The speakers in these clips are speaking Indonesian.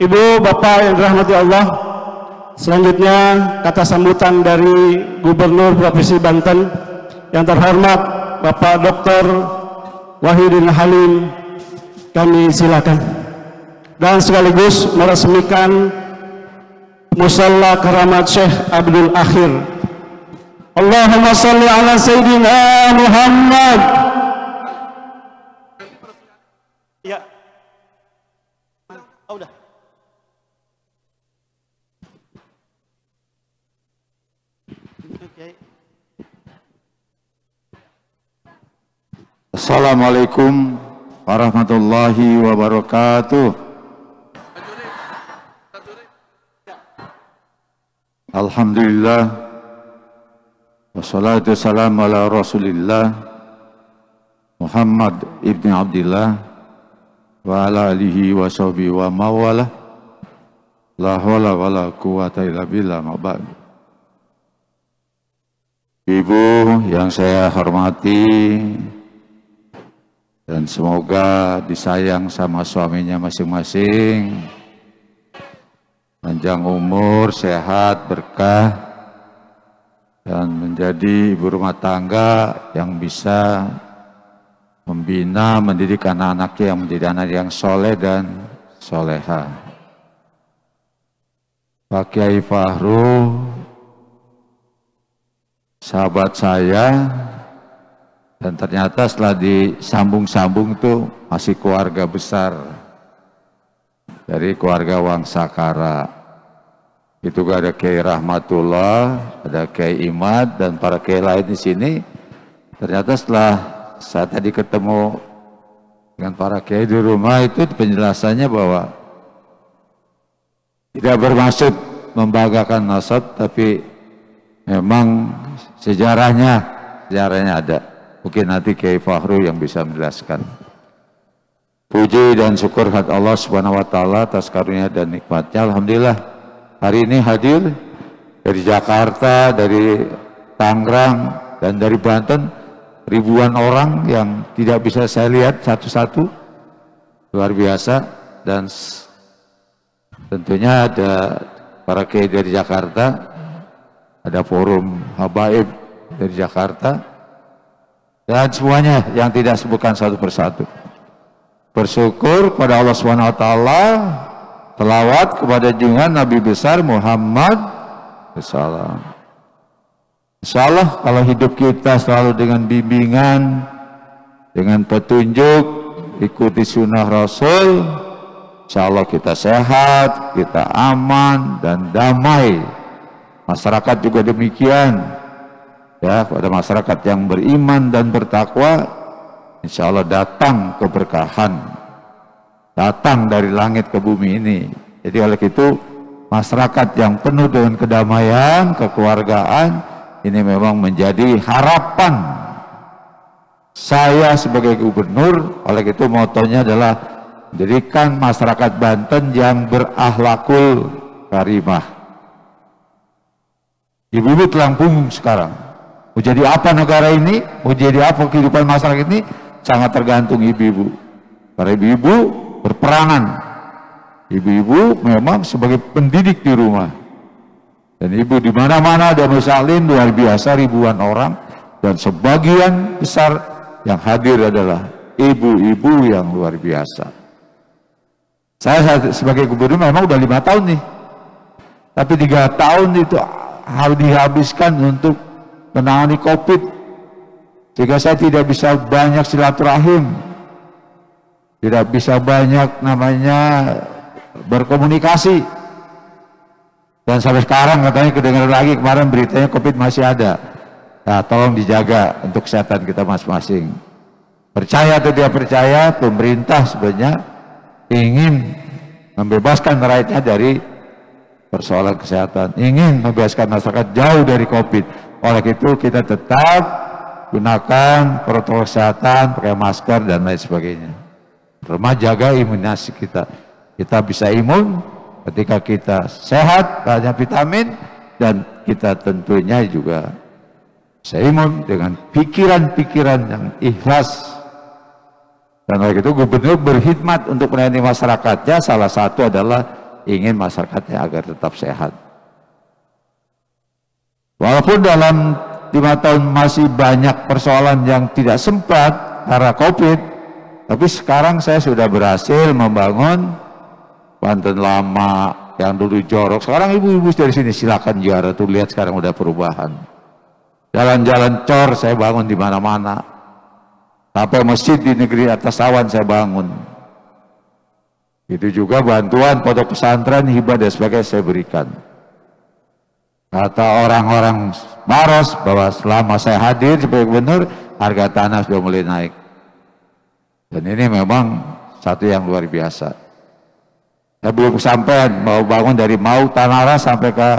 Ibu, Bapak yang dirahmati Allah, selanjutnya kata sambutan dari Gubernur Provinsi Banten yang terhormat Bapak Dr. Wahidin Halim. Kami silakan. Dan sekaligus meresmikan musalla keramat Syekh Abdul Akhir. Allahumma salli ala Sayyidina Muhammad. Ya. Oh, udah Assalamualaikum warahmatullahi wabarakatuh. Alhamdulillah. Wassalatu wassalamu ala rasulillah Muhammad Abdullah Wa ala alihi wa wa La hawla wa la quwata illa billah ma'bad Ibu yang saya hormati dan semoga disayang sama suaminya masing-masing panjang umur, sehat, berkah dan menjadi ibu rumah tangga yang bisa membina, mendidik anak-anaknya yang menjadi anak yang soleh dan soleha. Pak Kiai Fahru, sahabat saya, dan ternyata setelah disambung-sambung itu masih keluarga besar dari keluarga Wangsakara. Itu ada Kiai Rahmatullah, ada Kiai Imad dan para Kiai lain di sini. Ternyata setelah saya tadi ketemu dengan para Kiai di rumah itu penjelasannya bahwa tidak bermaksud membanggakan nasab tapi memang sejarahnya sejarahnya ada. Mungkin nanti Kiai Fahru yang bisa menjelaskan. Puji dan syukur hati Allah Subhanahu wa taala atas karunia dan nikmatnya. Alhamdulillah hari ini hadir dari Jakarta, dari Tangerang dan dari Banten ribuan orang yang tidak bisa saya lihat satu-satu. Luar biasa dan tentunya ada para kiai dari Jakarta, ada forum habaib dari Jakarta, dan semuanya yang tidak sebutkan satu persatu. Bersyukur kepada Allah taala, telawat kepada junjungan Nabi besar Muhammad sallallahu Insyaallah kalau hidup kita selalu dengan bimbingan, dengan petunjuk, ikuti sunnah Rasul, insyaallah kita sehat, kita aman dan damai. Masyarakat juga demikian ya kepada masyarakat yang beriman dan bertakwa insya Allah datang keberkahan. Datang dari langit ke bumi ini. Jadi oleh itu masyarakat yang penuh dengan kedamaian kekeluargaan ini memang menjadi harapan. Saya sebagai gubernur oleh itu motonya adalah menjadikan masyarakat Banten yang berakhlakul karimah. Ibu-ibu telah punggung sekarang Mau jadi apa negara ini, mau jadi apa kehidupan masyarakat ini, sangat tergantung ibu-ibu. Para ibu-ibu berperangan. Ibu-ibu memang sebagai pendidik di rumah. Dan ibu di mana-mana ada misalin luar biasa ribuan orang dan sebagian besar yang hadir adalah ibu-ibu yang luar biasa. Saya sebagai gubernur memang udah lima tahun nih, tapi tiga tahun itu harus dihabiskan untuk menangani COVID. Sehingga saya tidak bisa banyak silaturahim. Tidak bisa banyak namanya berkomunikasi. Dan sampai sekarang katanya kedengaran lagi kemarin beritanya COVID masih ada. Nah tolong dijaga untuk kesehatan kita masing-masing. Percaya atau tidak percaya pemerintah sebenarnya ingin membebaskan rakyatnya dari persoalan kesehatan. Ingin membebaskan masyarakat jauh dari COVID oleh itu kita tetap gunakan protokol kesehatan, pakai masker dan lain sebagainya. Rumah jaga imunisasi kita. Kita bisa imun ketika kita sehat, banyak vitamin dan kita tentunya juga bisa imun dengan pikiran-pikiran yang ikhlas. Dan oleh itu gubernur berkhidmat untuk melayani masyarakatnya salah satu adalah ingin masyarakatnya agar tetap sehat. Walaupun dalam lima tahun masih banyak persoalan yang tidak sempat karena COVID, tapi sekarang saya sudah berhasil membangun Banten lama yang dulu jorok. Sekarang ibu-ibu dari sini silakan juara tuh lihat sekarang udah perubahan. Jalan-jalan cor saya bangun di mana-mana. Sampai masjid di negeri atas awan saya bangun. Itu juga bantuan pondok pesantren hibah dan sebagainya saya berikan. Kata orang-orang Maros bahwa selama saya hadir sebagai gubernur, harga tanah sudah mulai naik. Dan ini memang satu yang luar biasa. Saya belum sampai mau bangun dari mau Tanara sampai ke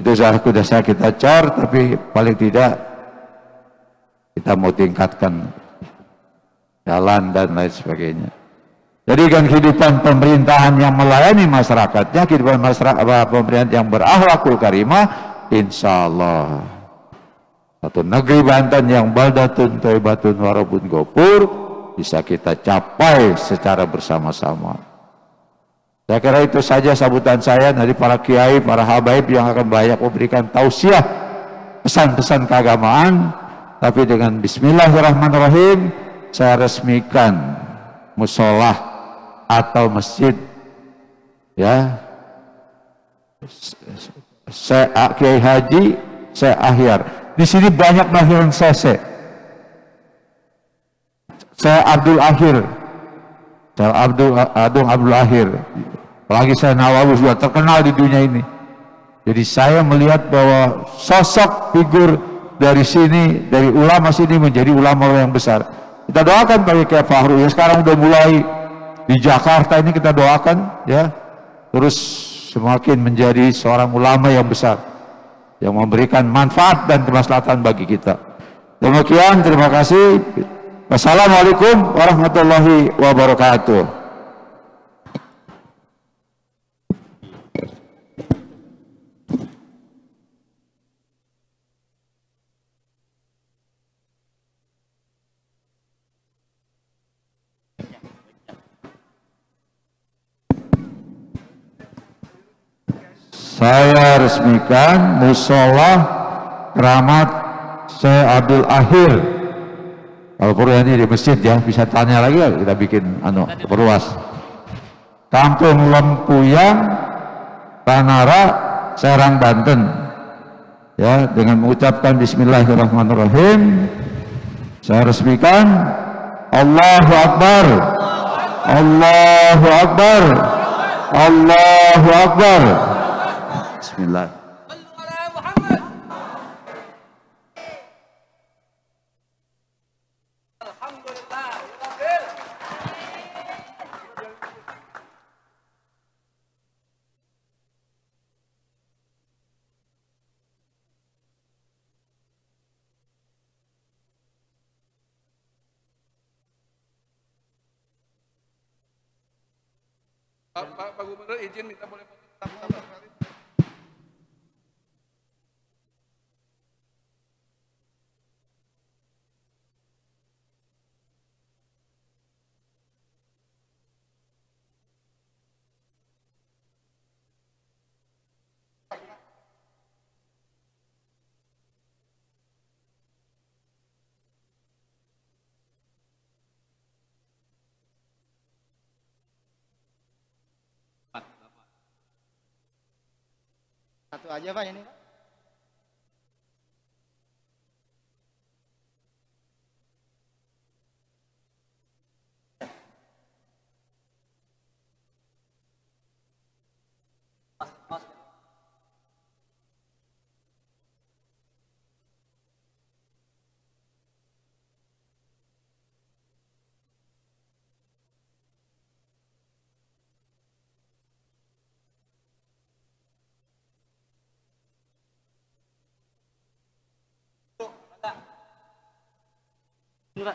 itu sudah sudah saya kita cor tapi paling tidak kita mau tingkatkan jalan dan lain sebagainya. Jadi kan kehidupan pemerintahan yang melayani masyarakatnya, kehidupan masyarakat pemerintahan yang berakhlakul karimah, insya Allah satu negeri Banten yang baldatun toibatun warabun gopur bisa kita capai secara bersama-sama. Saya kira itu saja sambutan saya dari para kiai, para habaib yang akan banyak memberikan tausiah pesan-pesan keagamaan. Tapi dengan Bismillahirrahmanirrahim saya resmikan musolah atau masjid. Ya. Saya Kiai Haji saya akhir. Di sini banyak lahiran sese saya Abdul Akhir. Saya Abdul Adung Abdul Akhir. Apalagi saya Nawawi sudah terkenal di dunia ini. Jadi saya melihat bahwa sosok figur dari sini, dari ulama sini menjadi ulama yang besar. Kita doakan bagi Kiai Fahru ya sekarang udah mulai di Jakarta ini kita doakan ya terus semakin menjadi seorang ulama yang besar yang memberikan manfaat dan kemaslahatan bagi kita. Demikian terima kasih. Wassalamualaikum warahmatullahi wabarakatuh. Saya resmikan musola keramat Syekh Abdul Akhir kalau perlu ini di masjid ya bisa tanya lagi ya kita bikin anu perluas. Kampung Lempuyang Tanara Serang Banten. Ya dengan mengucapkan Bismillahirrahmanirrahim saya resmikan Allahu Akbar. Allahu Akbar. Allahu Akbar Bismillah. Pak, Pak Gubernur izin minta boleh Satu aja Pak ini. Pak. 对。